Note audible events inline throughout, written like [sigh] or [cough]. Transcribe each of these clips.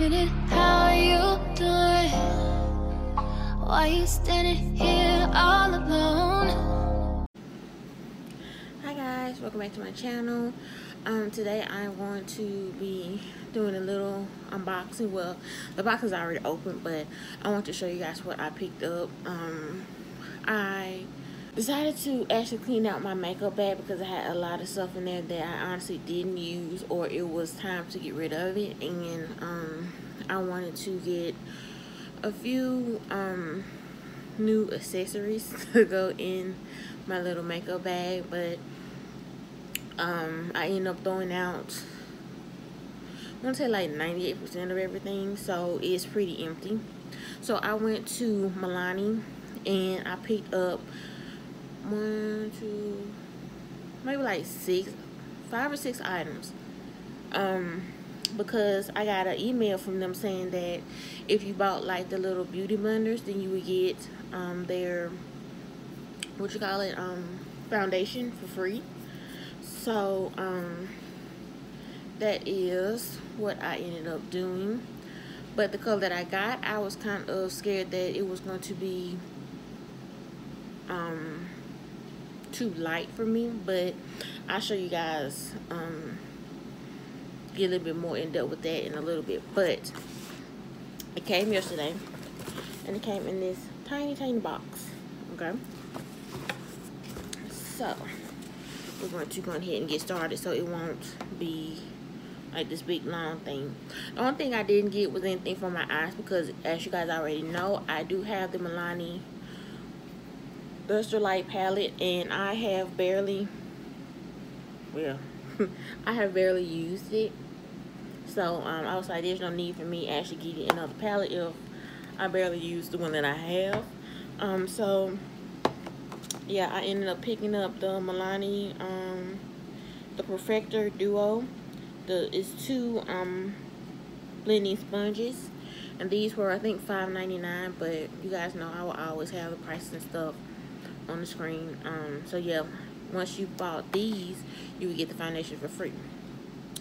minute, how you doing? Why you standing here all alone? Hi guys, welcome back to my channel. Um, today I'm going to be doing a little unboxing. Well, the box is already open, but I want to show you guys what I picked up. Um, I decided to actually clean out my makeup bag because I had a lot of stuff in there that I honestly didn't use or it was time to get rid of it. And um, I wanted to get a few um, new accessories [laughs] to go in my little makeup bag. But um, I ended up throwing out I want to say like 98% of everything. So it's pretty empty. So I went to Milani and I picked up one, two, maybe like six, five or six items. Um, because I got an email from them saying that if you bought like the little beauty blenders, then you would get um their what you call it um foundation for free. So um that is what I ended up doing. But the color that I got, I was kind of scared that it was going to be um too light for me, but I'll show you guys, um, get a little bit more in depth with that in a little bit. But it came yesterday, and it came in this tiny, tiny box, okay? So, we're going to go ahead and get started so it won't be like this big long thing. The only thing I didn't get was anything for my eyes because as you guys already know, I do have the Milani Luster Light palette and I have barely, well, [laughs] I have barely used it. So um, I was like, there's no need for me actually getting another palette if I barely used the one that I have. Um, so yeah, I ended up picking up the Milani, um, the Perfector Duo. The It's two um, blending sponges. And these were, I think, $5.99. But you guys know I will always have the prices and stuff on the screen. Um, so yeah, once you bought these, you would get the foundation for free.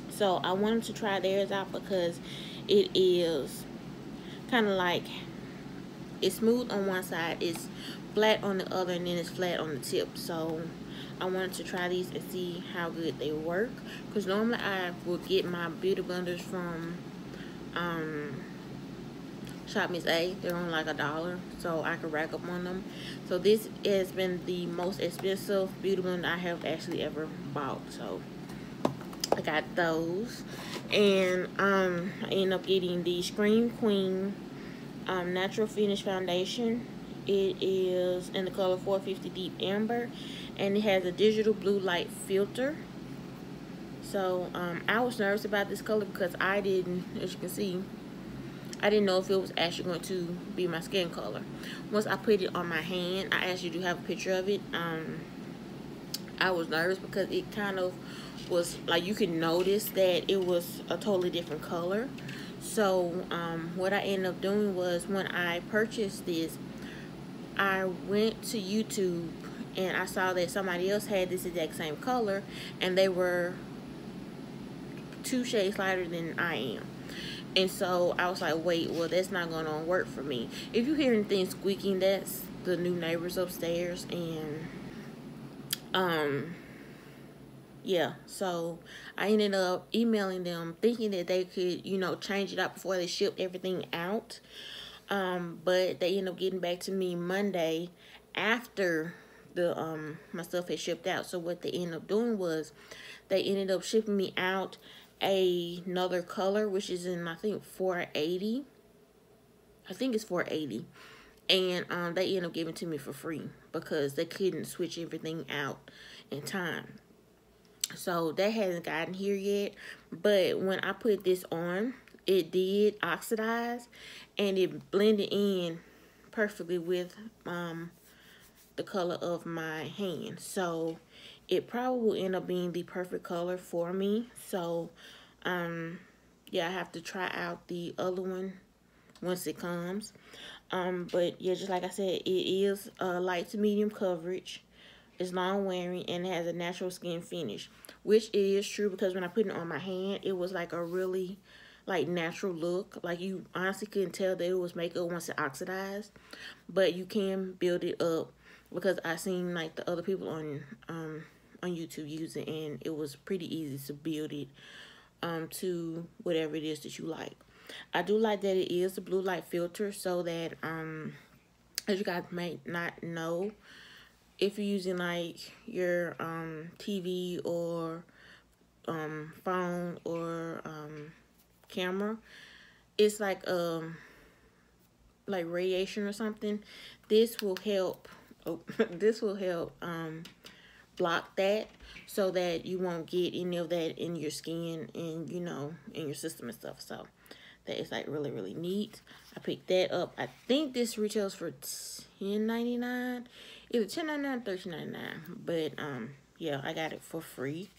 So I wanted to try theirs out because it is kind of like it's smooth on one side, it's flat on the other, and then it's flat on the tip. So I wanted to try these and see how good they work. Because normally I would get my beauty blenders from um, Shop Miss A. They're on like a dollar, so I could rack up on them. So this has been the most expensive beauty blender I have actually ever bought. So I got those, and um, I ended up getting the Screen Queen um, Natural Finish Foundation. It is in the color 450 Deep Amber, and it has a digital blue light filter. So um, I was nervous about this color because I didn't, as you can see, I didn't know if it was actually going to be my skin color. Once I put it on my hand, I actually do have a picture of it. Um, I was nervous because it kind of was like you can notice that it was a totally different color. So um, what I ended up doing was when I purchased this, I went to YouTube and I saw that somebody else had this exact same color and they were two shades lighter than I am. And so I was like, wait, well, that's not going to work for me. If you hear anything squeaking, that's the new neighbors upstairs. And, um, yeah, so I ended up emailing them thinking that they could, you know, change it up before they shipped everything out. Um, but they ended up getting back to me Monday after the um my stuff had shipped out. So what they ended up doing was they ended up shipping me out a, another color, which is in, I think, 480. I think it's 480. And um, they end up giving to me for free because they couldn't switch everything out in time. So that hasn't gotten here yet. But when I put this on, it did oxidize and it blended in perfectly with um, the color of my hand. So it probably will end up being the perfect color for me. So, um, yeah, I have to try out the other one once it comes. Um, but yeah, just like I said, it is a light to medium coverage. It's long wearing and it has a natural skin finish, which is true because when I put it on my hand, it was like a really like natural look. Like you honestly couldn't tell that it was makeup once it oxidized, but you can build it up because I seen like the other people on um on YouTube it and it was pretty easy to build it um to whatever it is that you like. I do like that it is a blue light filter so that um as you guys may not know if you're using like your um TV or um phone or um camera it's like um like radiation or something this will help oh, [laughs] this will help um block that so that you won't get any of that in your skin and you know in your system and stuff. So that is like really really neat. I picked that up. I think this retails for 10.99 either 10.99 13.99 but um yeah i got it for free.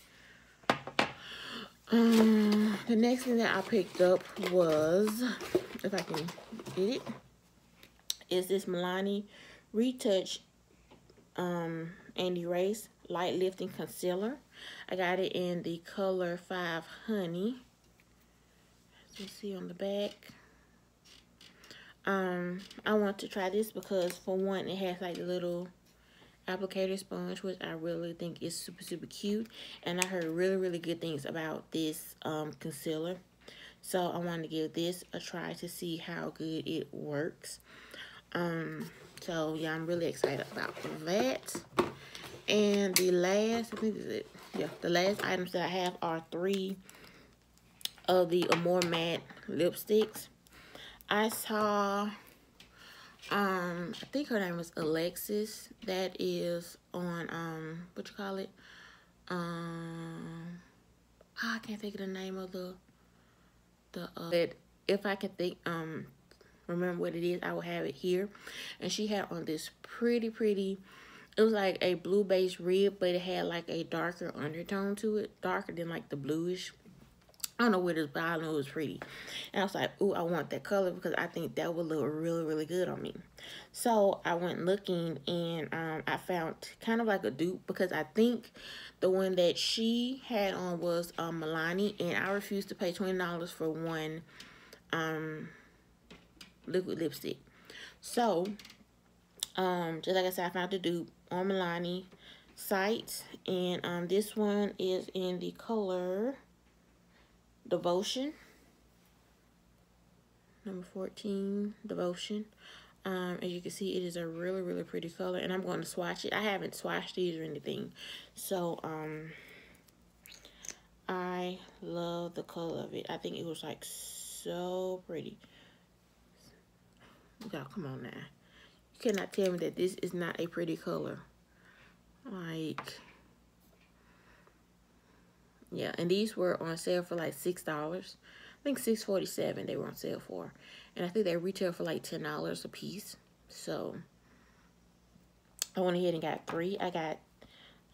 Um the next thing that i picked up was if i can get it is this milani retouch um and erase light lifting concealer. I got it in the color 5 honey. As you see on the back. Um i want to try this because for one it has like a little applicator sponge which i really think is super super cute. And i heard really really good things about this um concealer. So i wanted to give this a try to see how good it works. Um so yeah i'm really excited about that and the last i think this is it yeah the last items that i have are three of the Amore matte lipsticks I saw, um, I think her name was Alexis. That is on, um, what you call it? Um, oh, I can't think of the name of the, the, uh, that if I can think, um, remember what it is, I will have it here. And she had on this pretty, pretty, it was like a blue base rib, but it had like a darker undertone to it, darker than like the bluish I don't know where this, but I know it was pretty. And I was like, ooh, I want that color because I think that would look really, really good on me. So I went looking and um, I found kind of like a dupe because I think the one that she had on was um, Milani. And I refused to pay $20 for one um, liquid lipstick. So, um, just like I said, I found the dupe on site. And um, this one is in the color Devotion. Number 14, Devotion. Um, as you can see, it is a really, really pretty color. And I'm going to swatch it. I haven't swatched these or anything. So, um, I love the color of it. I think it was, like, so pretty. Y'all, come on now. You cannot tell me that this is not a pretty color. Like, yeah, and these were on sale for like $6. I think six forty seven they were on sale for. And I think they retail for like $10 a piece. So, I went ahead and got three. I got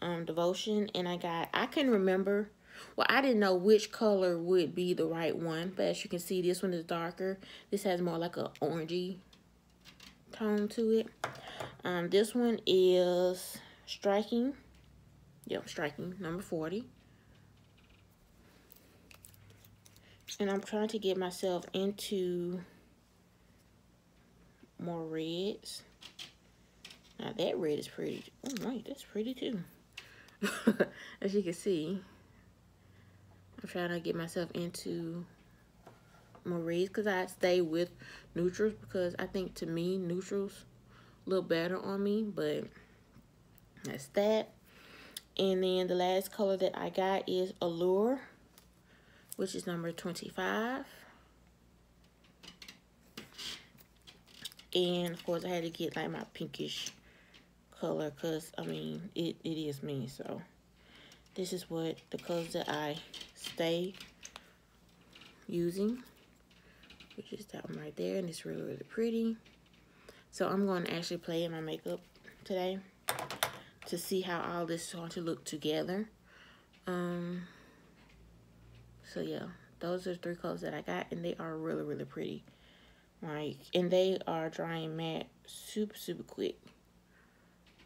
um, Devotion and I got, I can remember, well, I didn't know which color would be the right one. But as you can see, this one is darker. This has more like a orangey tone to it. Um, this one is Striking. Yep, Striking, number 40. and I'm trying to get myself into more reds. Now that red is pretty. Oh, wait, that's pretty too. [laughs] As you can see, I'm trying to get myself into more reds because I stay with neutrals because I think to me neutrals look better on me, but that's that. And then the last color that I got is Allure which is number 25. And of course I had to get like my pinkish color because I mean it, it is me so this is what the colors that I stay using which is that one right there and it's really really pretty so I'm going to actually play in my makeup today to see how all this is going to look together um so yeah, those are three colors that I got, and they are really, really pretty. Like, and they are drying matte super, super quick.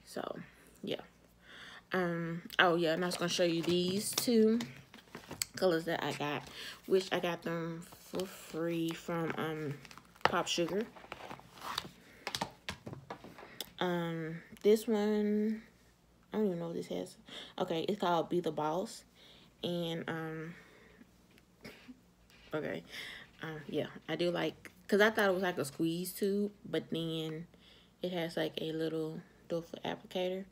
So, yeah. Um, oh yeah, and I was gonna show you these two colors that I got, which I got them for free from um Pop Sugar. Um, this one, I don't even know what this has. Okay, it's called Be the Boss. And, um, okay, um, yeah, I do like, because I thought it was like a squeeze tube, but then it has like a little foot applicator.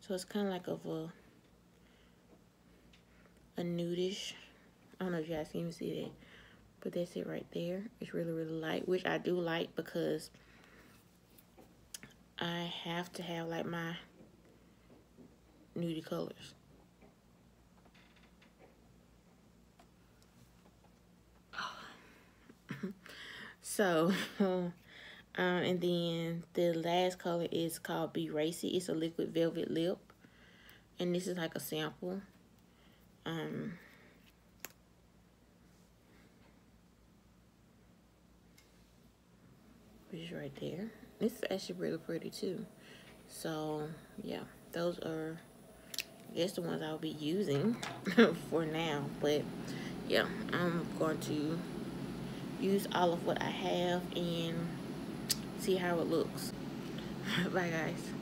So it's kind of like of a, a nudish. I don't know if you guys can even see that. But that's it right there. It's really, really light, which I do like because I have to have like my nudie colors. [laughs] so, [laughs] um, and then the last color is called Be Racy. It's a liquid velvet lip. And this is like a sample. Um, right there. This is actually really pretty too. So yeah, those are I guess the ones I'll be using [laughs] for now. But yeah, I'm going to use all of what I have and see how it looks. [laughs] Bye guys.